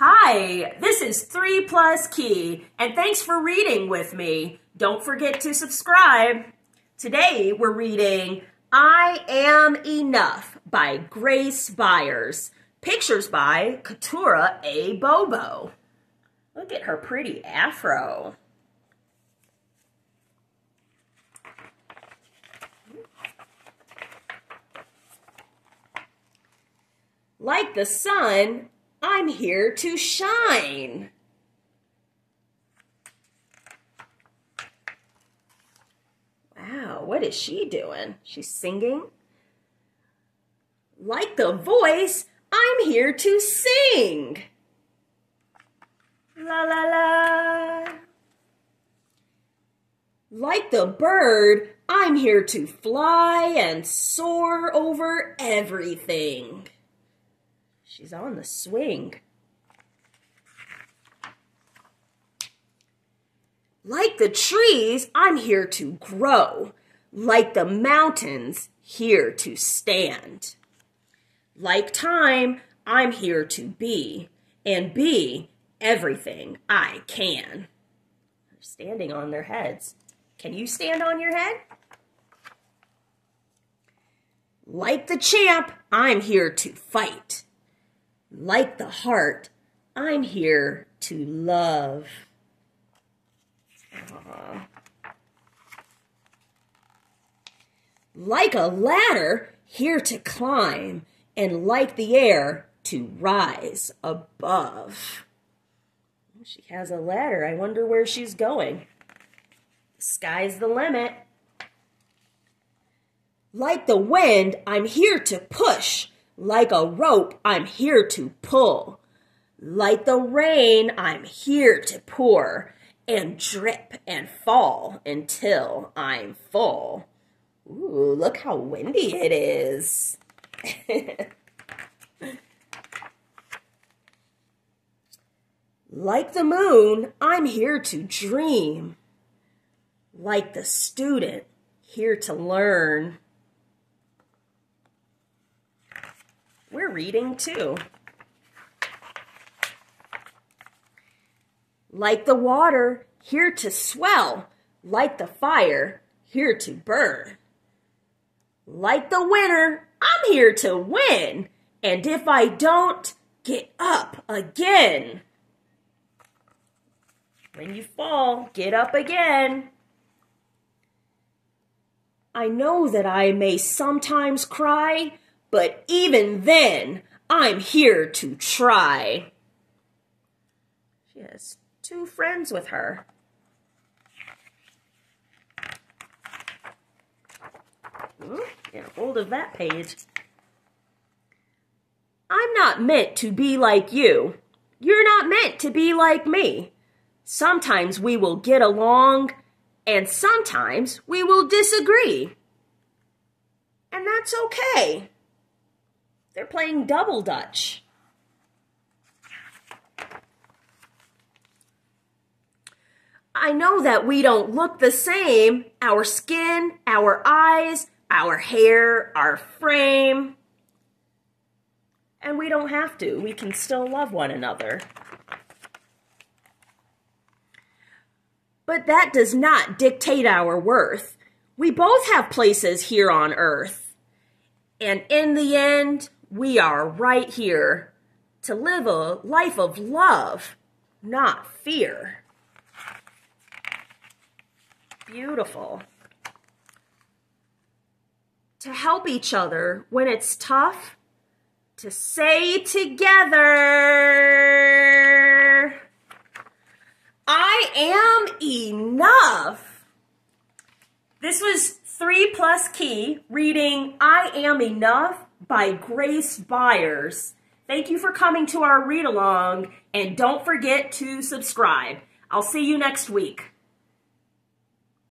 Hi, this is 3 Plus Kei, and thanks for reading with me. Don't forget to subscribe. Today we're reading I Am Enough by Grace Byers. Pictures by Keturah A. Bobo. Look at her pretty afro. Like the sun, I'm here to shine. Wow, what is she doing? She's singing. Like the voice, I'm here to sing. La la la. Like the bird, I'm here to fly and soar over everything. She's on the swing. Like the trees, I'm here to grow. Like the mountains, here to stand. Like time, I'm here to be and be everything I can. They're standing on their heads. Can you stand on your head? Like the champ, I'm here to fight. Like the heart, I'm here to love. Like a ladder, here to climb, and like the air, to rise above. She has a ladder. I wonder where she's going. The sky's the limit. Like the wind, I'm here to push. Like a rope, I'm here to pull. Like the rain, I'm here to pour and drip and fall until I'm full. Ooh, look how windy it is. like the moon, I'm here to dream. Like the student, here to learn. Reading too. Like the water, here to swell. Like the fire, here to burn. Like the winner, I'm here to win. And if I don't, get up again. When you fall, get up again. I know that I may sometimes cry, but even then, I'm here to try. She has two friends with her. Ooh, get hold of that page. I'm not meant to be like you. You're not meant to be like me. Sometimes we will get along, and sometimes we will disagree. And that's okay. They're playing double dutch. I know that we don't look the same. Our skin, our eyes, our hair, our frame. And we don't have to. We can still love one another. But that does not dictate our worth. We both have places here on earth. And in the end, we are right here to live a life of love, not fear. Beautiful. To help each other when it's tough, to say together, I am enough. This was 3 Plus Kei reading I Am Enough by Grace Byers. Thank you for coming to our read along and don't forget to subscribe. I'll see you next week.